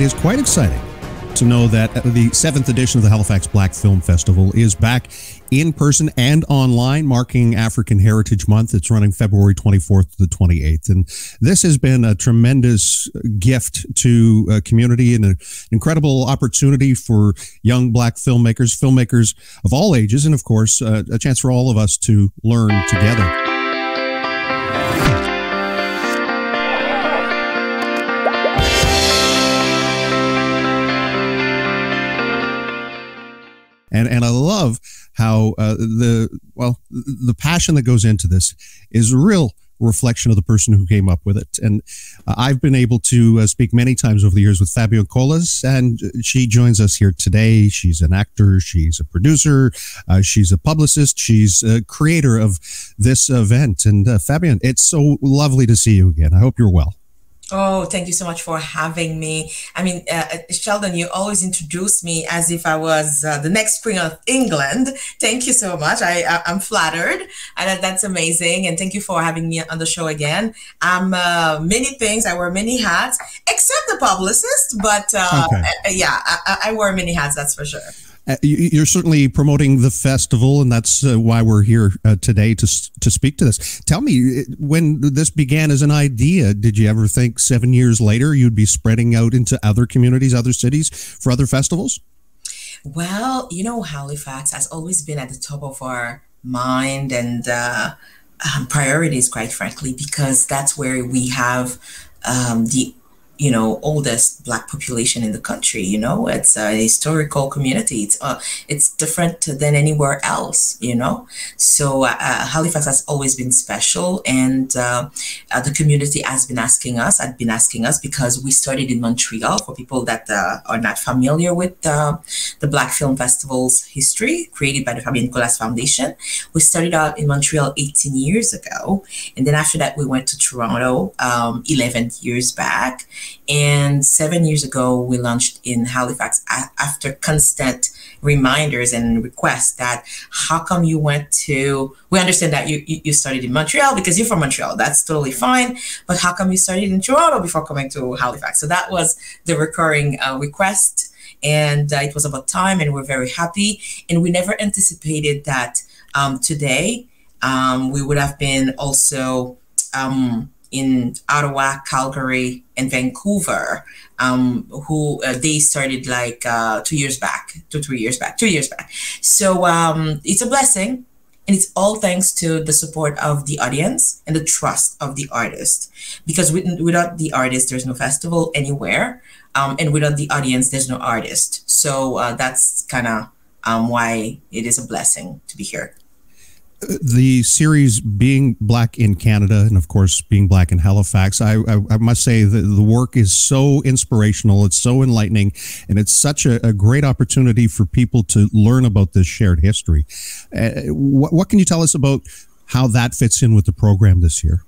it is quite exciting to know that the seventh edition of the Halifax Black Film Festival is back in person and online, marking African Heritage Month. It's running February 24th to the 28th. And this has been a tremendous gift to a community and an incredible opportunity for young black filmmakers, filmmakers of all ages, and of course, uh, a chance for all of us to learn together. And and I love how uh, the well the passion that goes into this is a real reflection of the person who came up with it. And uh, I've been able to uh, speak many times over the years with Fabienne Colas, and she joins us here today. She's an actor, she's a producer, uh, she's a publicist, she's a creator of this event. And uh, Fabienne, it's so lovely to see you again. I hope you're well. Oh, thank you so much for having me. I mean, uh, uh, Sheldon, you always introduce me as if I was uh, the next queen of England. Thank you so much. I, I am flattered. and that's amazing. And thank you for having me on the show again. I'm uh, many things. I wear many hats, except the publicist. But uh, okay. Uh, yeah, I, I wear many hats. That's for sure. Uh, you're certainly promoting the festival, and that's uh, why we're here uh, today to to speak to this. Tell me, when this began as an idea, did you ever think seven years later you'd be spreading out into other communities, other cities for other festivals? Well, you know, Halifax has always been at the top of our mind and uh, um, priorities, quite frankly, because that's where we have um, the you know oldest black population in the country you know? It's a historical community. It's uh, it's different than anywhere else you know? So uh, uh, halifax has always been special and uh, uh, the community has been asking us had been asking us because we started in montreal for people that uh, are not familiar with the black film festival's history created by the Fabienne Colas foundation. We started out in montreal 18 years ago and then after that we went to toronto um, 11 years back and seven years ago, we launched in Halifax after constant reminders and requests that how come you went to, we understand that you, you studied in Montreal because you're from Montreal. That's totally fine. But how come you studied in Toronto before coming to Halifax? So that was the recurring uh, request. And uh, it was about time, and we're very happy. And we never anticipated that um, today um, we would have been also. Um, in Ottawa, Calgary, and Vancouver, um, who uh, they started like uh, two years back, two, three years back, two years back. So um, it's a blessing. And it's all thanks to the support of the audience and the trust of the artist. Because with, without the artist, there's no festival anywhere. Um, and without the audience, there's no artist. So uh, that's kind of um, why it is a blessing to be here the series being black in Canada and of course being black in Halifax, I, I, I, must say that the work is so inspirational. It's so enlightening, and it's such a, a great opportunity for people to learn about this shared history. Uh, what, what can you tell us about how that fits in with the program this year?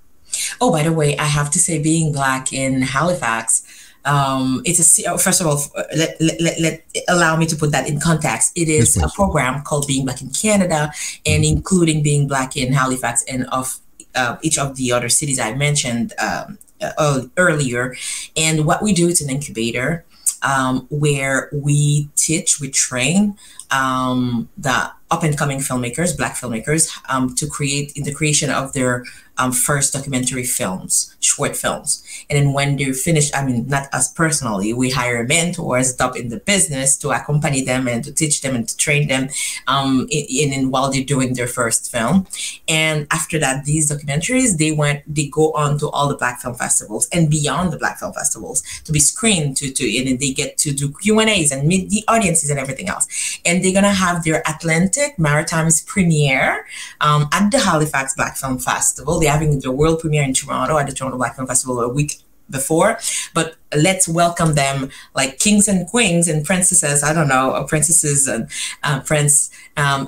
Oh, by the way, I have to say, being black in Halifax um, it's a first of all let, let, let, let, allow me to put that in context. It is yes, a program called being black in canada and including being black in halifax and of uh, each of the other cities i mentioned um, uh, earlier. And what we do is an incubator um, where we teach we train um, the up and coming filmmakers black filmmakers um, to create in the creation of their um, first documentary films, short films. And then when they're finished, I mean, not us personally, we hire mentors up in the business to accompany them and to teach them and to train them um, in, in while they're doing their first film. And after that, these documentaries, they went, they go on to all the Black Film Festivals and beyond the Black Film Festivals to be screened to, to and they get to do Q&As and meet the audiences and everything else. And they're going to have their Atlantic Maritimes premiere um, at the Halifax Black Film Festival they're having the world premiere in Toronto at the Toronto Black Film Festival a week before, but let's welcome them like kings and queens and princesses. I don't know, princesses and uh, prince, um,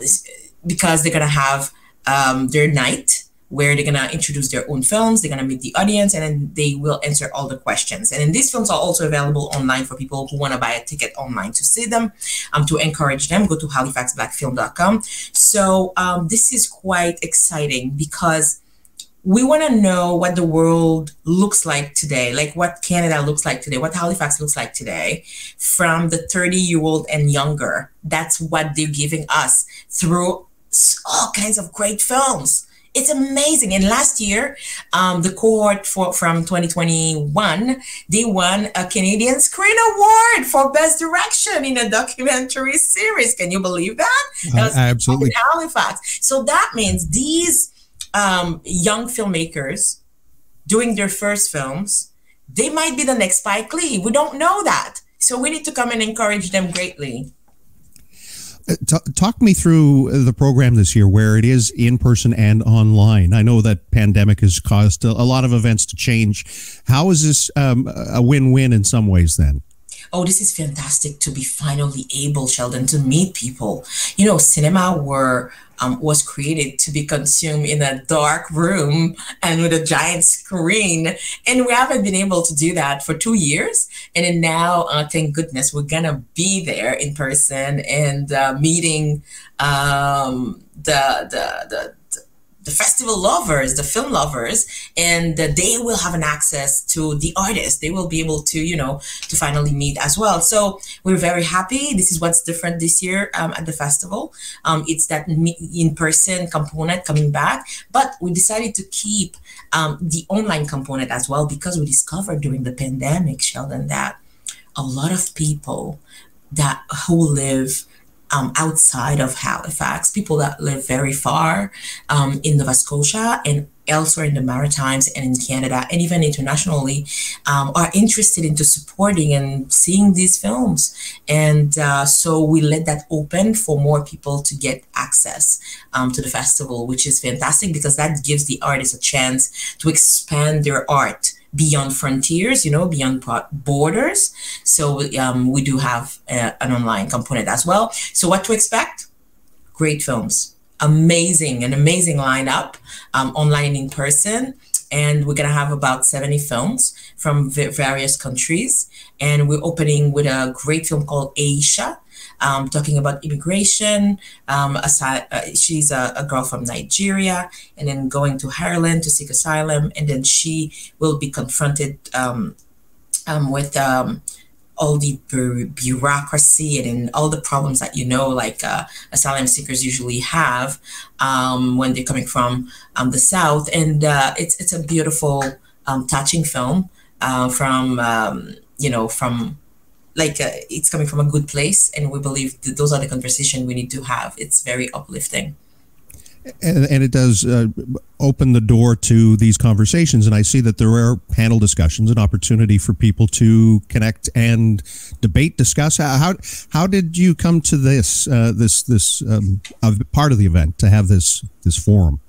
because they're gonna have um, their night where they're gonna introduce their own films. They're gonna meet the audience, and then they will answer all the questions. And then these films are also available online for people who want to buy a ticket online to see them. Um, to encourage them, go to halifaxblackfilm.com. So um, this is quite exciting because we want to know what the world looks like today, like what Canada looks like today, what Halifax looks like today from the 30 year old and younger. That's what they're giving us through all kinds of great films. It's amazing. And last year, um, the cohort for, from 2021, they won a Canadian Screen Award for Best Direction in a documentary series. Can you believe that? that was absolutely. Halifax. So that means these um, young filmmakers doing their first films, they might be the next Spike Lee. We don't know that. So we need to come and encourage them greatly. Uh, talk me through the program this year where it is in person and online. I know that pandemic has caused a, a lot of events to change. How is this um, a win-win in some ways then? Oh, this is fantastic to be finally able, Sheldon, to meet people. You know, cinema were um, was created to be consumed in a dark room and with a giant screen, and we haven't been able to do that for two years. And then now, uh, thank goodness, we're gonna be there in person and uh, meeting um, the the the the festival lovers, the film lovers, and they will have an access to the artist. They will be able to, you know, to finally meet as well. So we're very happy. This is what's different this year um, at the festival. Um, it's that in-person component coming back, but we decided to keep um, the online component as well because we discovered during the pandemic, Sheldon, that a lot of people that who live um, outside of Halifax, people that live very far um, in Nova Scotia and elsewhere in the Maritimes and in Canada and even internationally um, are interested into supporting and seeing these films. And uh, so we let that open for more people to get access um, to the festival, which is fantastic because that gives the artists a chance to expand their art beyond frontiers, you know, beyond borders. So um, we do have a, an online component as well. So what to expect? Great films, amazing, an amazing lineup, um, online in person. And we're gonna have about 70 films from various countries. And we're opening with a great film called Aisha, um, talking about immigration. Um, Aisha, uh, she's a, a, girl from Nigeria and then going to Ireland to seek asylum. And then she will be confronted um, um with um, all the bureaucracy and all the problems that you know, like uh, asylum seekers usually have um, when they're coming from the South. And uh, it's, it's a beautiful, touching film uh, from, you know, from like uh, it's coming from a good place and we believe that those are the conversation we need to have. It's very uplifting. And, and it does uh, open the door to these conversations and i see that there are panel discussions an opportunity for people to connect and debate discuss. How how did you come to this uh, this this um, part of the event to have this this forum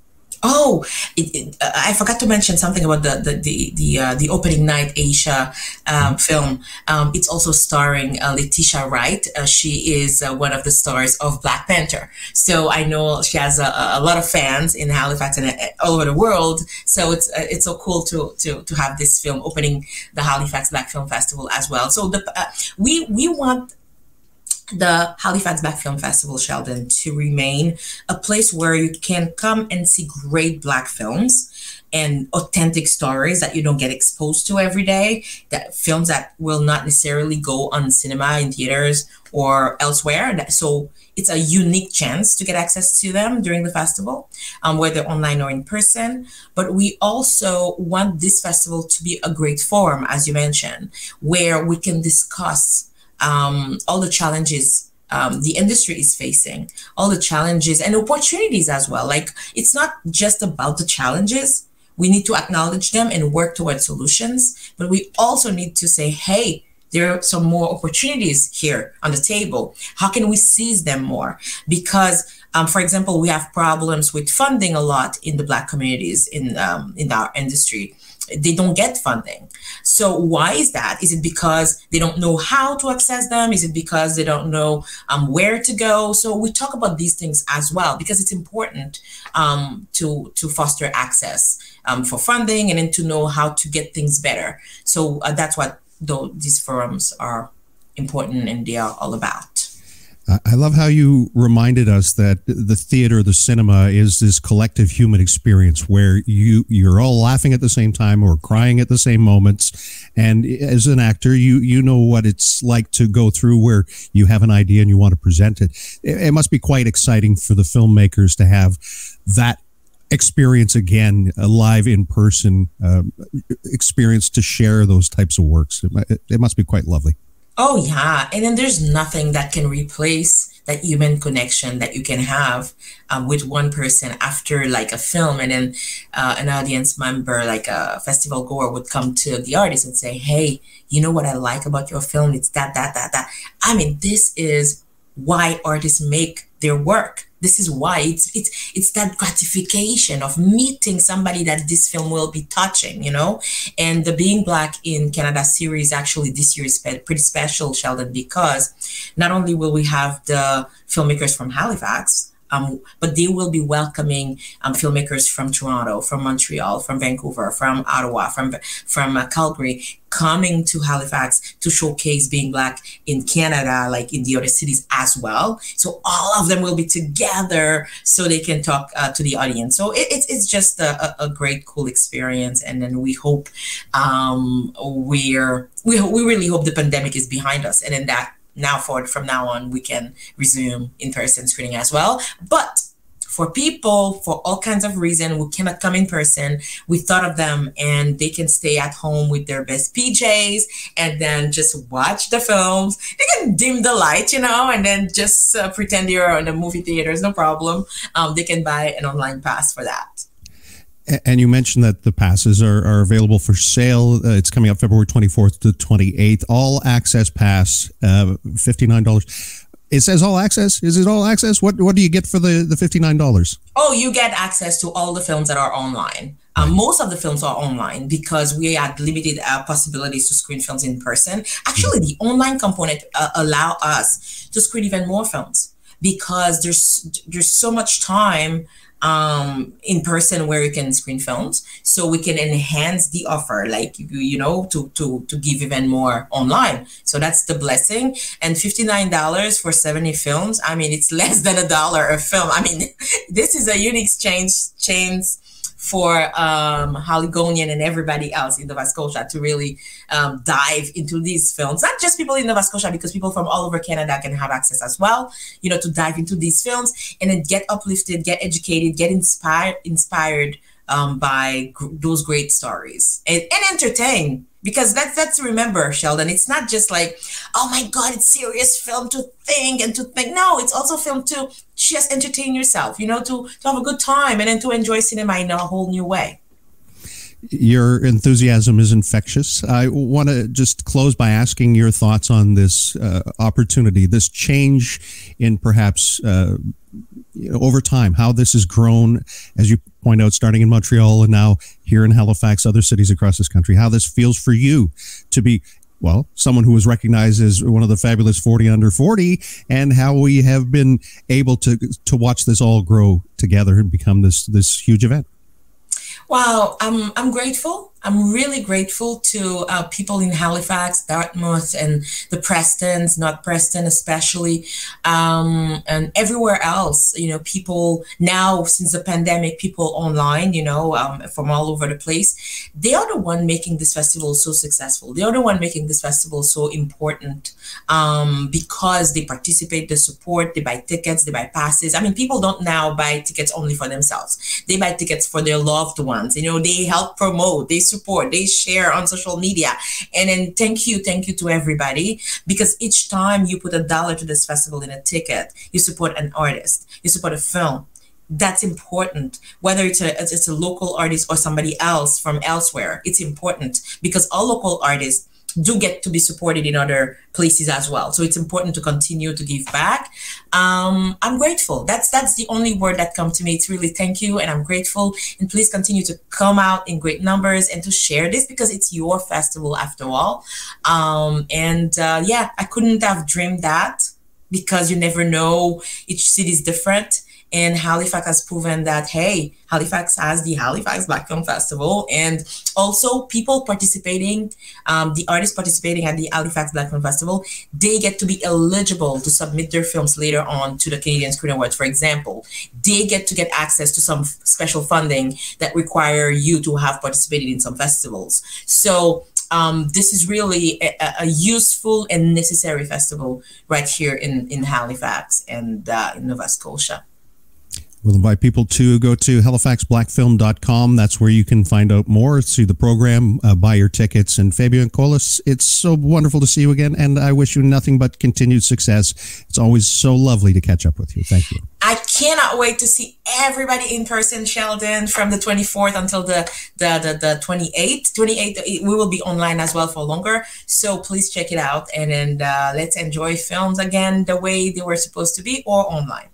Oh, it, it, uh, I forgot to mention something about the the the the, uh, the opening night Aisha um, film. Um, it's also starring uh, Letitia Wright. Uh, she is uh, one of the stars of Black Panther. So I know she has a, a lot of fans in Halifax and uh, all over the world. So it's it's so cool to to to have this film opening the Halifax Black Film Festival as well. So the we we want the Halifax Black Film Festival, Sheldon, to remain a place where you can come and see great Black films and authentic stories that you don't get exposed to every day, that films that will not necessarily go on cinema in theaters or elsewhere. So it's a unique chance to get access to them during the festival, um, whether online or in person. But we also want this festival to be a great forum, as you mentioned, where we can discuss um, all the challenges um, the industry is facing, all the challenges and opportunities as well. Like it's not just about the challenges. We need to acknowledge them and work towards solutions, but we also need to say, hey, there are some more opportunities here on the table. How can we seize them more? Because, um, for example, we have problems with funding a lot in the Black communities in um, in our industry they don't get funding. So why is that? Is it because they don't know how to access them? Is it because they don't know um, where to go? So we talk about these things as well because it's important um, to to foster access um, for funding and then to know how to get things better. So uh, that's what these forums are important and they are all about. I love how you reminded us that the theater, the cinema, is this collective human experience where you you're all laughing at the same time or crying at the same moments. And as an actor, you you know what it's like to go through where you have an idea and you want to present it. It, it must be quite exciting for the filmmakers to have that experience again, a live in person uh, experience to share those types of works. It, it must be quite lovely. Oh yeah, and then there's nothing that can replace that human connection that you can have um, with one person after like a film, and then uh, an audience member, like a festival goer, would come to the artist and say, "Hey, you know what I like about your film? It's that, that, that, that." I mean, this is why artists make their work this is why it's it's it's that gratification of meeting somebody that this film will be touching you know? And the being black in canada series actually this year is pretty special sheldon because not only will we have the filmmakers from halifax um, but they will be welcoming um, filmmakers from Toronto, from Montreal, from Vancouver, from Ottawa, from from uh, Calgary, coming to Halifax to showcase being black in Canada, like in the other cities as well. So all of them will be together so they can talk uh, to the audience. So it, it's it's just a, a, great, cool experience. And then we hope um, we're we we really hope the pandemic is behind us, and in that now forward from now on we can resume in-person screening as well. But for people for all kinds of reason who cannot come in person we thought of them and they can stay at home with their best pjs and then just watch the films. They can dim the light you know and then just uh, pretend you're in the movie theaters no problem. Um, they can buy an online pass for that and you mentioned that the passes are, are available for sale. Uh, it's coming up February 24th to 28th. All access pass, uh, $59. It says all access. Is it all access? What what do you get for the, the $59? Oh, you get access to all the films that are online. Um, most of the films are online because we had limited uh, possibilities to screen films in person. Actually, the online component uh, allow us to screen even more films because there's there's so much time um, in person where you can screen films. So we can enhance the offer like you know to to to give even more online. So that's the blessing. And $59 for 70 films i mean it's less than a dollar a film. I mean this is a unique change change for um, Haligonian and everybody else in Nova Scotia to really um, dive into these films. Not just people in Nova Scotia, because people from all over Canada can have access as well. You know, to dive into these films and then get uplifted, get educated, get inspired, inspired um, by gr- those great stories and, and entertain because that's that's remember sheldon it's not just like oh my god it's serious film to think and to think no it's also film to just entertain yourself you know to, to have a good time and then to enjoy cinema in a whole new way your enthusiasm is infectious. I want to just close by asking your thoughts on this uh, opportunity, this change in perhaps uh, you know, over time, how this has grown, as you point out, starting in Montreal and now here in Halifax, other cities across this country, how this feels for you to be well, someone who was recognized as one of the fabulous 40 under 40, and how we have been able to to watch this all grow together and become this this huge event. Wow, I'm I'm grateful. I'm really grateful to uh, people in Halifax, Dartmouth, and the Prestons, North Preston especially, um, and everywhere else. You know, people now since the pandemic, people online, you know, um, from all over the place, they are the one making this festival so successful. They are the one making this festival so important um, because they participate, they support, they buy tickets, they buy passes. I mean, people don't now buy tickets only for themselves. They buy tickets for their loved ones. You know, they help promote, they support, they share on social media. And then thank you, thank you to everybody. Because each time you put a dollar to this festival in a ticket, you support an artist, you support a film, that's important. Whether it's a it's a local artist or somebody else from elsewhere it's important. Because all local artists do get to be supported in other places as well. So it's important to continue to give back. Um, I'm grateful. That's that's the only word that come to me. It's really thank you, and I'm grateful. And please continue to come out in great numbers and to share this because it's your festival after all. Um, and uh, yeah, I couldn't have dreamed that because you never know. Each city is different And Halifax has proven that, hey, Halifax has the Halifax Black Film Festival. And also, people participating, um, the artists participating at the Halifax Black Film Festival, they get to be eligible to submit their films later on to the Canadian Screen Awards. For example, they get to get access to some special funding that require you to have participated in some festivals. So, um, this is really a, a, useful and necessary festival right here in, in Halifax and uh, in Nova Scotia. We'll invite people to go to halifaxblackfilm.com. That's where you can find out more, see the program, uh, buy your tickets. And Fabienne Colas, it's so wonderful to see you again. And I wish you nothing but continued success. It's always so lovely to catch up with you. Thank you. I cannot wait to see everybody in person, Sheldon, from the 24th until the, the, the, the 28th. 28th, we will be online as well for longer. So please check it out. And then uh, let's enjoy films again the way they were supposed to be or online.